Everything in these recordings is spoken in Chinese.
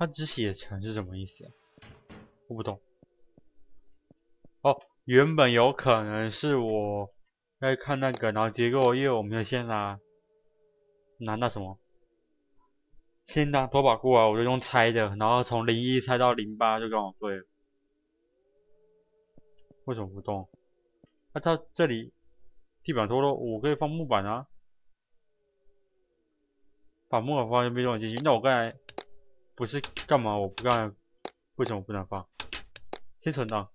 他只写成是什么意思？我不懂。哦，原本有可能是我在看那个，然后结果因为我没有先拿拿那什么，先拿拖把过来，我就用猜的，然后从零一猜到零八就刚好对。为什么不动？那它这里地板脱落，我可以放木板啊，把木板放进被动进去。那我刚才不是干嘛？我不干，为什么不能放？先存档。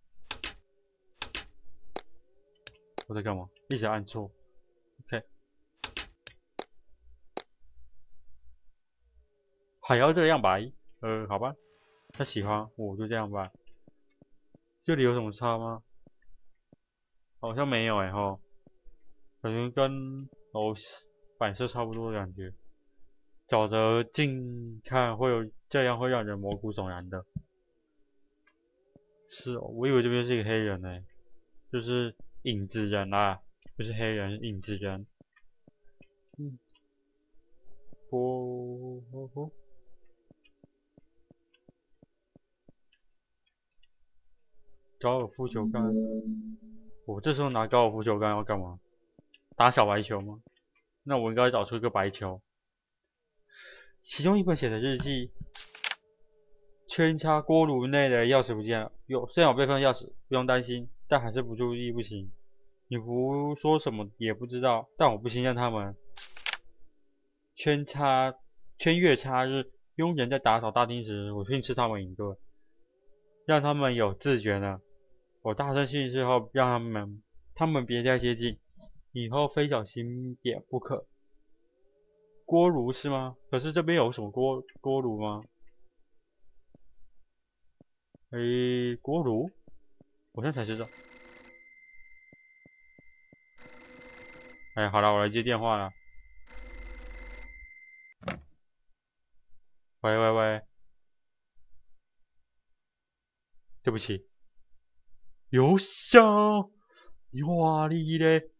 我在干嘛？一直按错。OK。还要这样摆？呃，好吧。他喜欢，我就这样摆。这里有什么差吗？好像没有哎吼，感觉跟楼摆设差不多的感觉。找着近看会有这样会让人毛骨悚然的。是哦，我以为这边是一个黑人呢，就是影子人啊，不是黑人，影子人。嗯。哦哦哦。高尔夫球杆。我这时候拿高尔夫球杆要干嘛？打小白球吗？那我应该找出一个白球。其中一本写的日记：圈插锅炉内的钥匙不见了。有，虽然有备份钥匙，不用担心，但还是不注意不行。你不说什么也不知道，但我不信任他们。圈插圈月叉日，佣人在打扫大厅时，我训斥他们一顿，让他们有自觉呢。我大声训斥后，让他们他们别再接近，以后非小心点不可。锅炉是吗？可是这边有什么锅锅炉吗？诶，锅炉？我现在才知道。哎，好了，我来接电话了。喂喂喂，对不起。邮箱，哇哩嘞！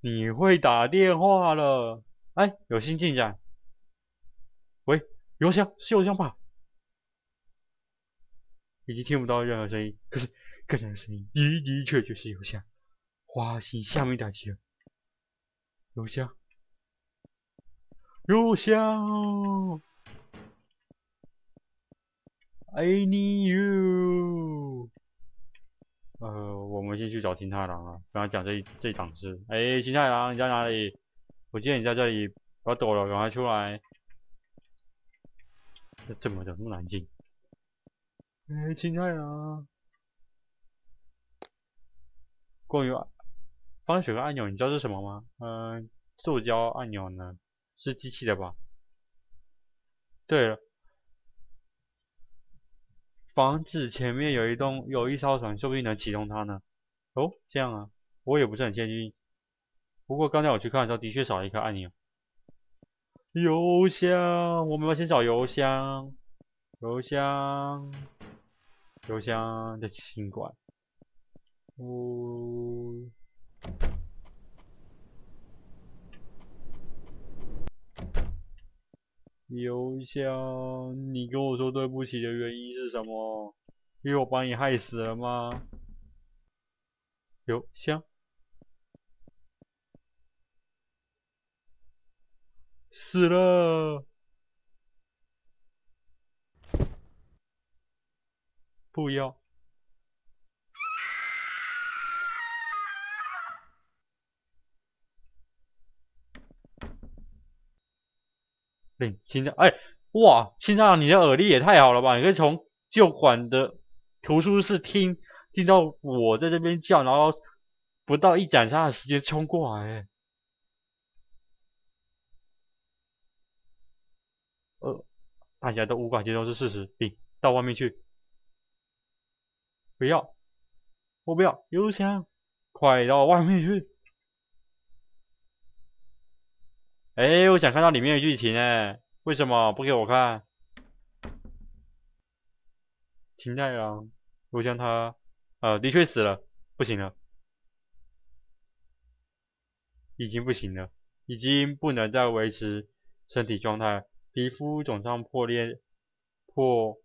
你会打电话了？哎，有新进展。喂，邮箱是邮箱吧？已经听不到任何声音，可是个人的声音的的确确是邮箱。花心下面打起了。邮箱，邮箱，I need you。呃，我们先去找金太郎啊，跟他讲这这档事。哎，金太郎，你在哪里？我记得你在这里，不要躲了，赶快出来。这么的，那么难进。哎，金太郎。关于放水的按钮，你知道是什么吗？嗯，塑胶按钮呢？是机器的吧？对了。房子前面有一栋有一艘船，说不定能启动它呢。哦，这样啊，我也不是很确定。不过刚才我去看的时候，的确少了一个按钮。邮箱，我们要先找邮箱。邮箱，邮箱的新管。呜。邮箱，你跟我说对不起的原因是什么？因为我把你害死了吗？邮箱，死了，不要。青藏，哎，哇，青藏，你的耳力也太好了吧！你可以从旧馆的图书室听听到我在这边叫，然后不到一斩杀的时间冲过来。呃，大家都无法接受是事实，你到外面去。不要，我不要邮箱，快到外面去。哎，我想看到里面的剧情哎，为什么不给我看？秦太郎，我将他，呃，的确死了，不行了，已经不行了，已经不能再维持身体状态，皮肤肿胀破裂，破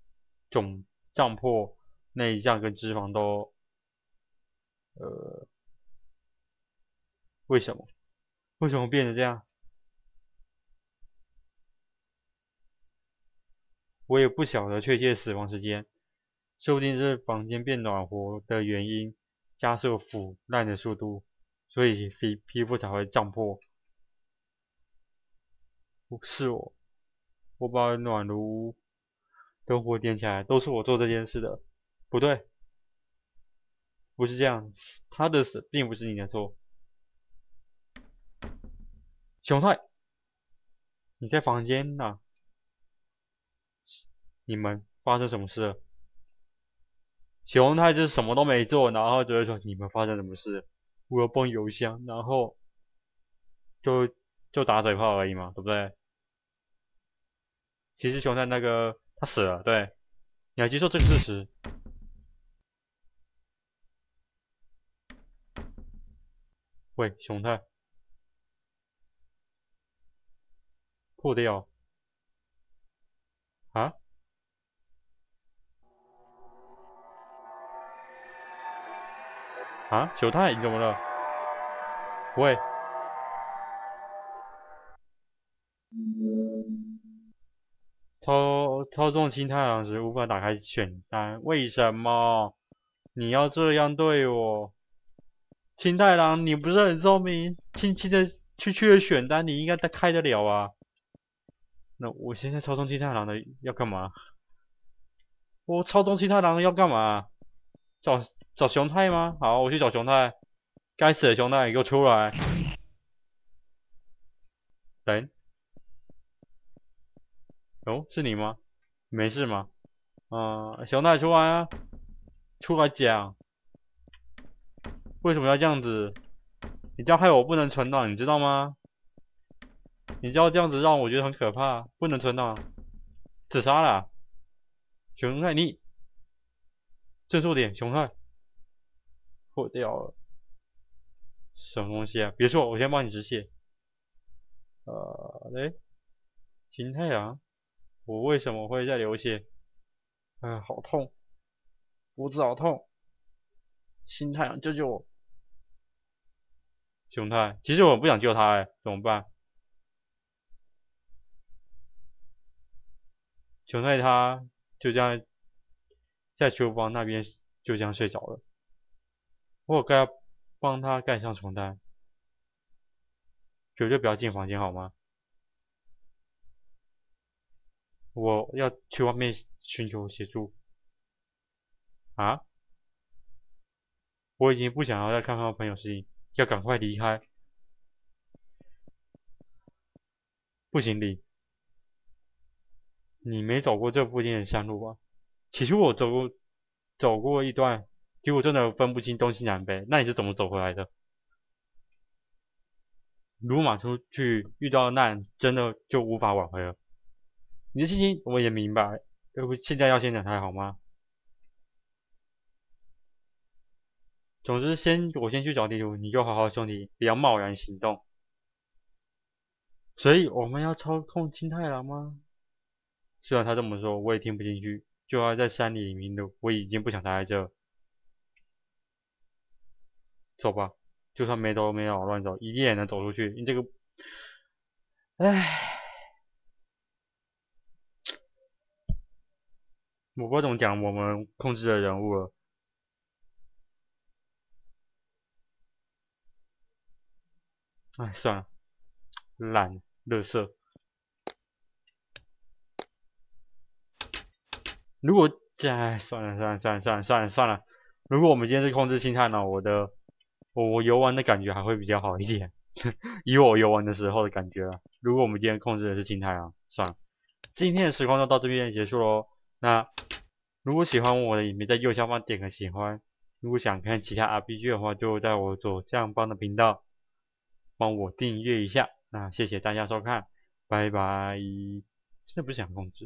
肿胀破内脏跟脂肪都，呃，为什么？为什么变成这样？我也不晓得确切死亡时间，说不定是房间变暖和的原因，加速腐烂的速度，所以皮皮肤才会胀破。不是我，我把暖炉灯火点起来，都是我做这件事的。不对，不是这样，他的死并不是你的错。熊太，你在房间呢？你们发生什么事？熊太就是什么都没做，然后就会说你们发生什么事？我要帮邮箱，然后就就打嘴炮而已嘛，对不对？其实熊太那个他死了，对，你要接受这个事实。喂，熊太，破掉啊？啊，熊太，你怎么了？喂，操操纵青太郎时无法打开选单，为什么？你要这样对我？青太郎，你不是很聪明，轻轻的区区的选单，你应该开得了啊？那我现在操纵青太郎的要干嘛？我操纵青太郎要干嘛？找？找熊太吗？好，我去找熊太。该死的熊太，你给我出来！等。哦，是你吗？没事吗？啊，熊太出来啊！出来讲。为什么要这样子？你这样害我不能存档，你知道吗？你知道这样子让我觉得很可怕，不能存档，自杀了。熊太，你振作点，熊太。破掉了，什么东西啊？别说，我先帮你止血。呃，嘞，金太阳，我为什么会在流血？啊，好痛，脖子好痛。新太阳，救救我！熊太，其实我不想救他，哎，怎么办？熊太他就这样在厨房那边就这样睡着了。我该帮他盖上床单，绝对不要进房间，好吗？我要去外面寻求协助。啊？我已经不想要再看到朋友事情，要赶快离开。不行，你，你没走过这附近的山路吧？起初我走过，走过一段。结果真的分不清东西南北，那你是怎么走回来的？鲁莽出去遇到难，真的就无法挽回了。你的心情我也明白，要不现在要先讲还好吗？总之，先我先去找地图，你就好好兄弟，不要贸然行动。所以我们要操控青太郎吗？虽然他这么说，我也听不进去。就要在山里迷路，我已经不想待在这。走吧，就算没头没脑乱走，一定也能走出去。你这个，唉，我不知道怎么讲我们控制的人物了。唉，算了，懒，乐色。如果，哎，算了算了算了算了算了算了。如果我们今天是控制心态呢？我的。我我游玩的感觉还会比较好一点，以我游玩的时候的感觉啊。如果我们今天控制的是心态啊，算了，今天的实况就到这边结束喽。那如果喜欢我的影片，在右下方点个喜欢。如果想看其他 RPG 的话，就在我左上方的频道帮我订阅一下。那谢谢大家收看，拜拜。真的不想控制。